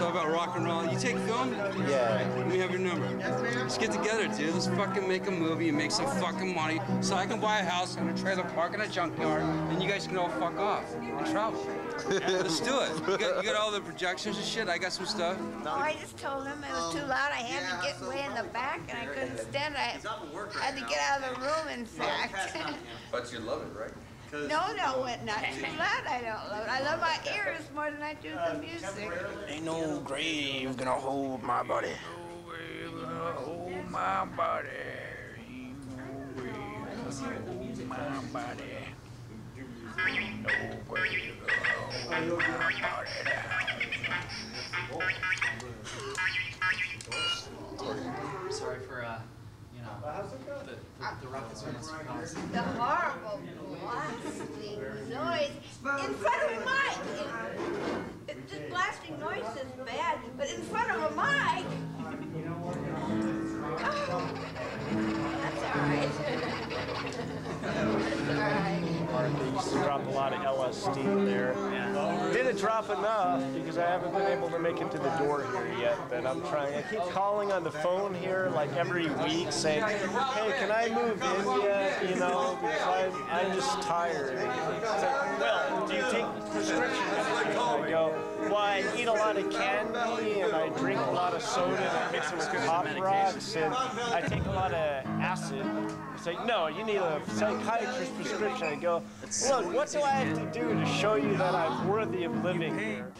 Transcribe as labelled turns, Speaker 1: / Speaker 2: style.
Speaker 1: It's all about rock and roll. You take film?
Speaker 2: Yeah.
Speaker 1: Let me have your number. Let's get together, dude. Let's fucking make a movie and make some fucking money so I can buy a house and a trailer park and a junkyard and you guys can all fuck off and travel. Let's do it. You got, you got all the projections and shit? I got some stuff.
Speaker 3: Oh, I just told him it was too loud. I had to get way in the back and I couldn't stand it. I had to get out of the room, in fact.
Speaker 1: But you love it, right?
Speaker 3: No, no, it not too loud. I don't love it. I love my ears more than I do the music.
Speaker 4: Ain't no grave gonna hold my body. No grave gonna hold my body. Ain't no grave gonna hold my body. No grave gonna hold my body
Speaker 5: the, the, the ruckus when it's.
Speaker 3: The horrible blasting noise in front of a mic. It, it, this blasting noise is bad, but in front of a mic. Oh, that's all right. that's all right.
Speaker 2: They used to drop a lot of LSD there. Drop enough because I haven't been able to make it to the door here yet, but I'm trying. I keep calling on the phone here like every week saying, hey, can I move in yet? You know, because I'm, I'm just tired. Like, well, do you take prescription? I go, oh, I eat a lot of candy and I drink a lot of soda and I mix it with pop rocks and I take a lot of acid. It's like, no, you need a psychiatrist prescription. I go, look, what do I have to do to show you that I'm worthy of living here?